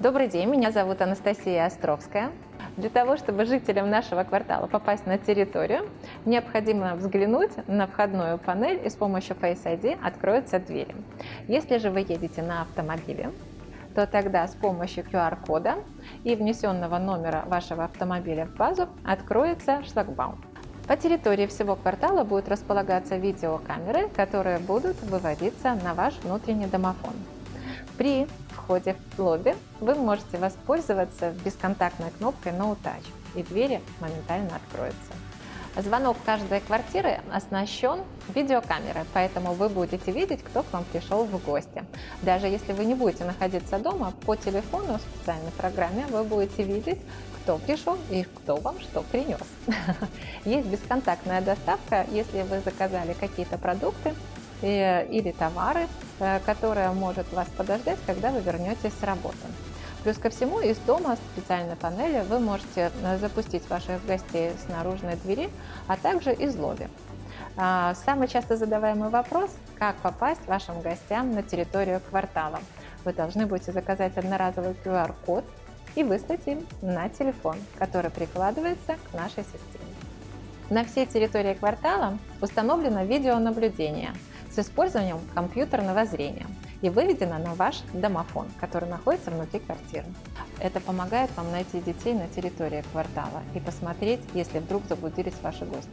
Добрый день, меня зовут Анастасия Островская. Для того, чтобы жителям нашего квартала попасть на территорию, необходимо взглянуть на входную панель и с помощью Face ID откроются двери. Если же вы едете на автомобиле, то тогда с помощью QR-кода и внесенного номера вашего автомобиля в базу откроется шлагбаум. По территории всего квартала будут располагаться видеокамеры, которые будут выводиться на ваш внутренний домофон. При входе в лобби вы можете воспользоваться бесконтактной кнопкой No Touch, и двери моментально откроются. Звонок каждой квартиры оснащен видеокамерой, поэтому вы будете видеть, кто к вам пришел в гости. Даже если вы не будете находиться дома, по телефону в специальной программе вы будете видеть, кто пришел и кто вам что принес. Есть бесконтактная доставка, если вы заказали какие-то продукты э, или товары, которая может вас подождать, когда вы вернетесь с работы. Плюс ко всему, из дома специальной панели вы можете э, запустить ваших гостей с наружной двери, а также из лобби. А, самый часто задаваемый вопрос – как попасть вашим гостям на территорию квартала? Вы должны будете заказать одноразовый QR-код и выслать им на телефон, который прикладывается к нашей системе. На всей территории квартала установлено видеонаблюдение с использованием компьютерного зрения – и выведена на ваш домофон, который находится внутри квартиры. Это помогает вам найти детей на территории квартала и посмотреть, если вдруг заблудились ваши гости.